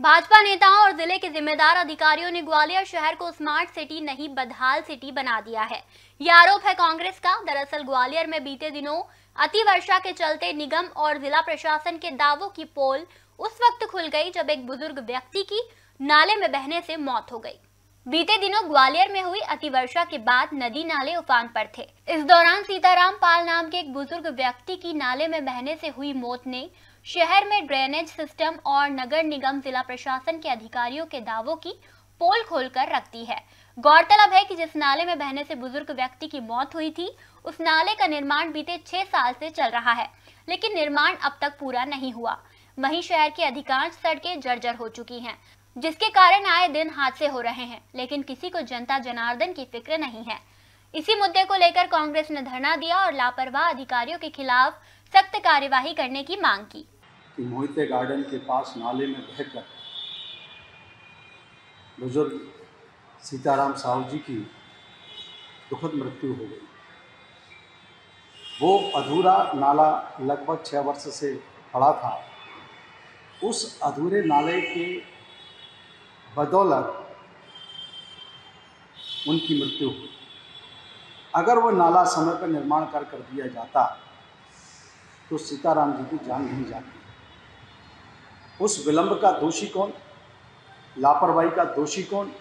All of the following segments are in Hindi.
भाजपा नेताओं और ज़िले के जिम्मेदार अधिकारियों ने ग्वालियर शहर को स्मार्ट सिटी, नहीं बदहाल सिटी बना दिया है। ये आरोप है कांग्रेस का। दरअसल ग्वालियर में बीते दिनों अति वर्षा के चलते निगम और जिला प्रशासन के दावों की पोल उस वक्त खुल गई जब एक बुज़ुर्ग व्यक्ति की नाले में बहने से मौत हो गई। बीते दिनों ग्वालियर में हुई अतिवर्षा के बाद नदी नाले उफान पर थे। इस दौरान सीताराम पाल नाम के एक बुज़ुर्ग व्यक्ति की नाले में बहने से हुई मौत ने शहर में ड्रेनेज सिस्टम और नगर निगम जिला प्रशासन के अधिकारियों के दावों की पोल खोलकर रखती है। गौरतलब है कि जिस नाले में बहने से बुज़ुर्ग व्यक्ति की मौत हुई थी, उस नाले का निर्माण बीते छह साल से चल रहा है, लेकिन निर्माण अब तक पूरा नहीं हुआ। वहीं शहर की अधिकांश सड़कें जर्जर हो चुकी हैं, जिसके कारण आए दिन हादसे हो रहे हैं, लेकिन किसी को जनता जनार्दन की फ़िक्र नहीं है। इसी मुद्दे को लेकर कांग्रेस ने धरना दिया और लापरवाह अधिकारियों के खिलाफ सख्त कार्यवाही करने की मांग की। कि मोहिते गार्डन के पास नाले में बहकर बुज़ुर्ग सीताराम साहू जी की दुखद मृत्यु हो गई। वो अधूरा नाला लगभग छः वर्ष से पड़ा था। उस अधूरे नाले के बदौलत उनकी मृत्यु हुई। अगर वो नाला समय पर निर्माण कर कर दिया जाता तो सीताराम जी की जान नहीं जाती। उस विलंब का दोषी कौन? लापरवाही का दोषी कौन?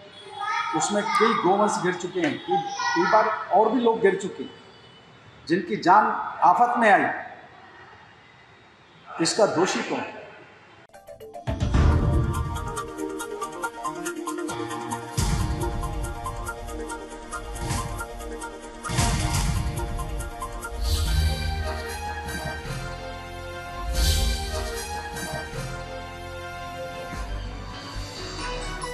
उसमें कई गोवंश गिर चुके हैं। कई कई बार और भी लोग गिर चुके हैं, जिनकी जान आफत में आई। इसका दोषी कौन?